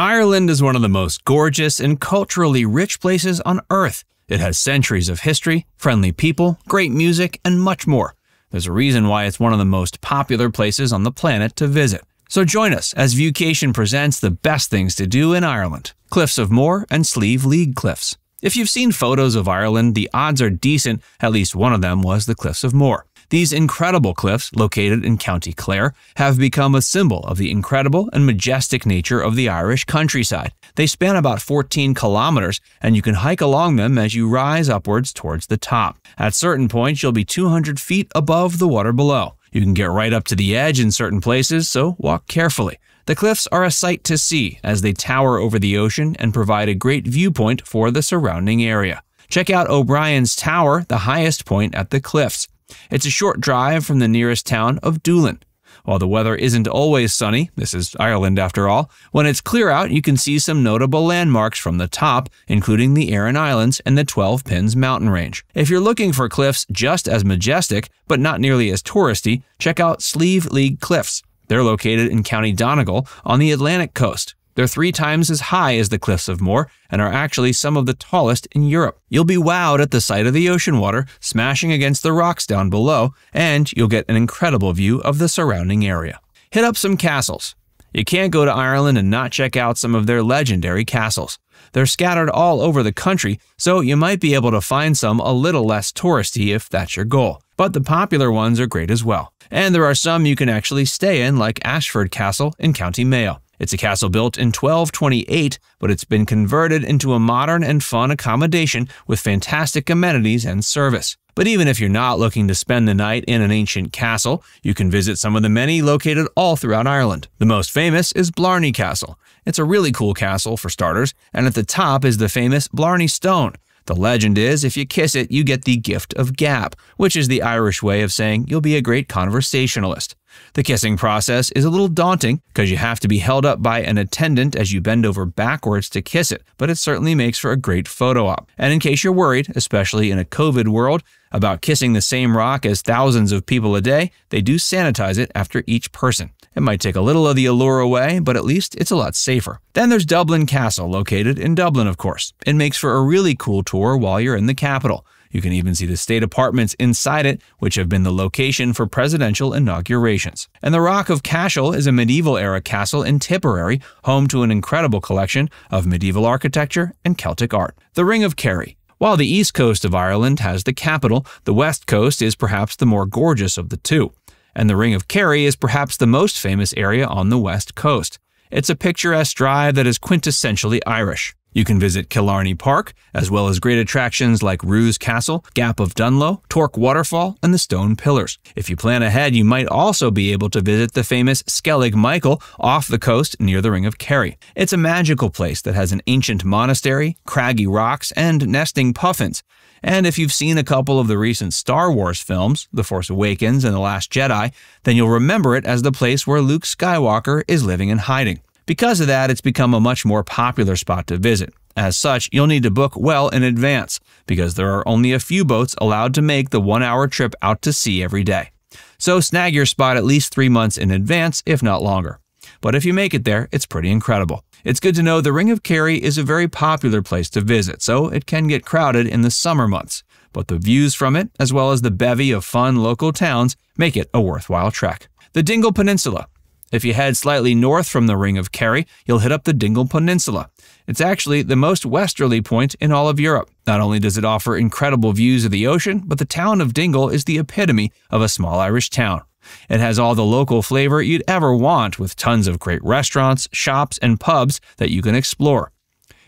Ireland is one of the most gorgeous and culturally rich places on Earth. It has centuries of history, friendly people, great music, and much more. There's a reason why it's one of the most popular places on the planet to visit. So join us as Viewcation presents the best things to do in Ireland Cliffs of Moher and Slieve League Cliffs. If you've seen photos of Ireland, the odds are decent at least one of them was the Cliffs of Moher. These incredible cliffs, located in County Clare, have become a symbol of the incredible and majestic nature of the Irish countryside. They span about 14 kilometers, and you can hike along them as you rise upwards towards the top. At certain points, you'll be 200 feet above the water below. You can get right up to the edge in certain places, so walk carefully. The cliffs are a sight to see as they tower over the ocean and provide a great viewpoint for the surrounding area. Check out O'Brien's Tower, the highest point at the cliffs. It's a short drive from the nearest town of Doolin. While the weather isn't always sunny, this is Ireland after all, when it's clear out, you can see some notable landmarks from the top, including the Aran Islands and the 12 Pins mountain range. If you're looking for cliffs just as majestic, but not nearly as touristy, check out Slieve League Cliffs. They're located in County Donegal on the Atlantic coast. They're three times as high as the Cliffs of Moher and are actually some of the tallest in Europe. You'll be wowed at the sight of the ocean water smashing against the rocks down below, and you'll get an incredible view of the surrounding area. Hit up some castles. You can't go to Ireland and not check out some of their legendary castles. They're scattered all over the country, so you might be able to find some a little less touristy if that's your goal. But the popular ones are great as well. And there are some you can actually stay in, like Ashford Castle in County Mayo. It's a castle built in 1228, but it's been converted into a modern and fun accommodation with fantastic amenities and service. But even if you're not looking to spend the night in an ancient castle, you can visit some of the many located all throughout Ireland. The most famous is Blarney Castle. It's a really cool castle for starters, and at the top is the famous Blarney Stone. The legend is if you kiss it, you get the gift of gab, which is the Irish way of saying you'll be a great conversationalist. The kissing process is a little daunting because you have to be held up by an attendant as you bend over backwards to kiss it, but it certainly makes for a great photo op. And in case you're worried, especially in a COVID world, about kissing the same rock as thousands of people a day, they do sanitize it after each person. It might take a little of the allure away, but at least it's a lot safer. Then there's Dublin Castle, located in Dublin, of course. It makes for a really cool tour while you're in the capital. You can even see the state apartments inside it, which have been the location for presidential inaugurations. And the Rock of Cashel is a medieval era castle in Tipperary, home to an incredible collection of medieval architecture and Celtic art. The Ring of Kerry. While the east coast of Ireland has the capital, the west coast is perhaps the more gorgeous of the two. And the Ring of Kerry is perhaps the most famous area on the west coast. It's a picturesque drive that is quintessentially Irish. You can visit Killarney Park, as well as great attractions like Ruse Castle, Gap of Dunloe, Torc Waterfall, and the Stone Pillars. If you plan ahead, you might also be able to visit the famous Skellig Michael off the coast near the Ring of Kerry. It's a magical place that has an ancient monastery, craggy rocks, and nesting puffins. And if you've seen a couple of the recent Star Wars films, The Force Awakens and The Last Jedi, then you'll remember it as the place where Luke Skywalker is living and hiding. Because of that, it's become a much more popular spot to visit. As such, you'll need to book well in advance, because there are only a few boats allowed to make the one hour trip out to sea every day. So snag your spot at least three months in advance, if not longer. But if you make it there, it's pretty incredible. It's good to know the Ring of Kerry is a very popular place to visit, so it can get crowded in the summer months. But the views from it, as well as the bevy of fun local towns, make it a worthwhile trek. The Dingle Peninsula if you head slightly north from the Ring of Kerry, you'll hit up the Dingle Peninsula. It's actually the most westerly point in all of Europe. Not only does it offer incredible views of the ocean, but the town of Dingle is the epitome of a small Irish town. It has all the local flavor you'd ever want, with tons of great restaurants, shops, and pubs that you can explore.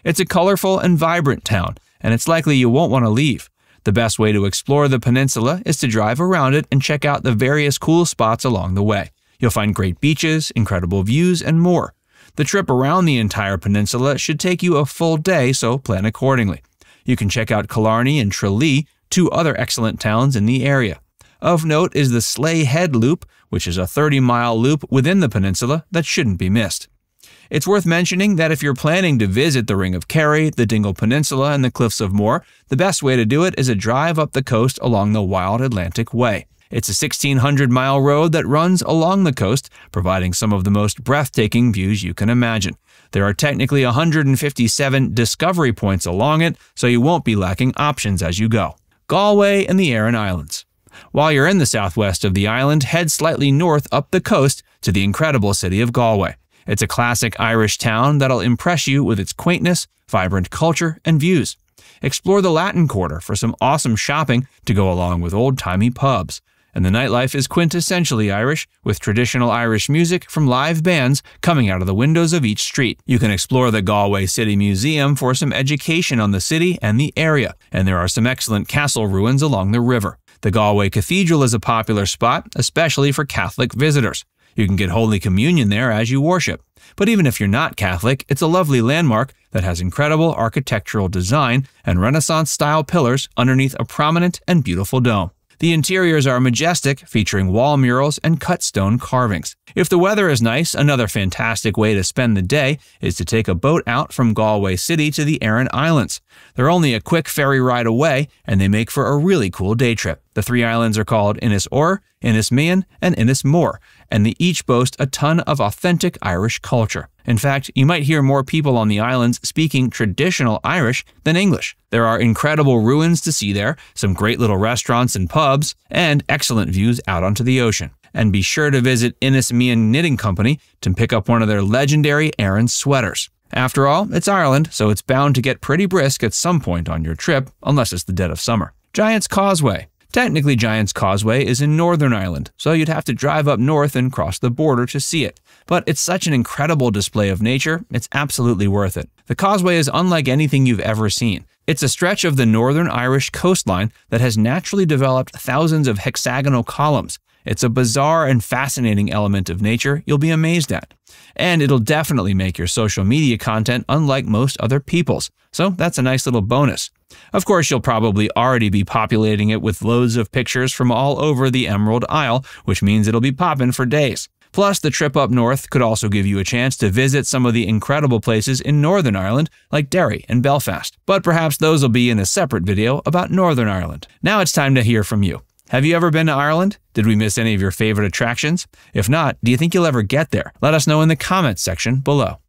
It's a colorful and vibrant town, and it's likely you won't want to leave. The best way to explore the peninsula is to drive around it and check out the various cool spots along the way. You'll find great beaches, incredible views, and more. The trip around the entire peninsula should take you a full day, so plan accordingly. You can check out Killarney and Tralee, two other excellent towns in the area. Of note is the Slea Head Loop, which is a 30 mile loop within the peninsula that shouldn't be missed. It's worth mentioning that if you're planning to visit the Ring of Kerry, the Dingle Peninsula, and the Cliffs of Moher, the best way to do it is a drive up the coast along the Wild Atlantic Way. It's a 1,600 mile road that runs along the coast, providing some of the most breathtaking views you can imagine. There are technically 157 discovery points along it, so you won't be lacking options as you go. Galway and the Aran Islands. While you're in the southwest of the island, head slightly north up the coast to the incredible city of Galway. It's a classic Irish town that'll impress you with its quaintness, vibrant culture, and views. Explore the Latin Quarter for some awesome shopping to go along with old timey pubs. And the nightlife is quintessentially Irish, with traditional Irish music from live bands coming out of the windows of each street. You can explore the Galway City Museum for some education on the city and the area, and there are some excellent castle ruins along the river. The Galway Cathedral is a popular spot, especially for Catholic visitors. You can get Holy Communion there as you worship. But even if you're not Catholic, it's a lovely landmark that has incredible architectural design and Renaissance style pillars underneath a prominent and beautiful dome. The interiors are majestic, featuring wall murals and cut stone carvings. If the weather is nice, another fantastic way to spend the day is to take a boat out from Galway City to the Aran Islands. They're only a quick ferry ride away, and they make for a really cool day trip. The three islands are called Inis Oírr, Inis Meáin, and Inis Mór, and they each boast a ton of authentic Irish culture. In fact, you might hear more people on the islands speaking traditional Irish than English. There are incredible ruins to see there, some great little restaurants and pubs, and excellent views out onto the ocean. And be sure to visit Inis Meáin Knitting Company to pick up one of their legendary Aran sweaters. After all, it's Ireland, so it's bound to get pretty brisk at some point on your trip, unless it's the dead of summer. Giant's Causeway. Technically, Giant's Causeway is in Northern Ireland, so you'd have to drive up north and cross the border to see it. But it's such an incredible display of nature, it's absolutely worth it. The causeway is unlike anything you've ever seen. It's a stretch of the Northern Irish coastline that has naturally developed thousands of hexagonal columns. It's a bizarre and fascinating element of nature you'll be amazed at. And it'll definitely make your social media content unlike most other people's, so that's a nice little bonus. Of course, you'll probably already be populating it with loads of pictures from all over the Emerald Isle, which means it'll be popping for days. Plus, the trip up north could also give you a chance to visit some of the incredible places in Northern Ireland, like Derry and Belfast. But perhaps those will be in a separate video about Northern Ireland. Now it's time to hear from you. Have you ever been to Ireland? Did we miss any of your favorite attractions? If not, do you think you'll ever get there? Let us know in the comments section below.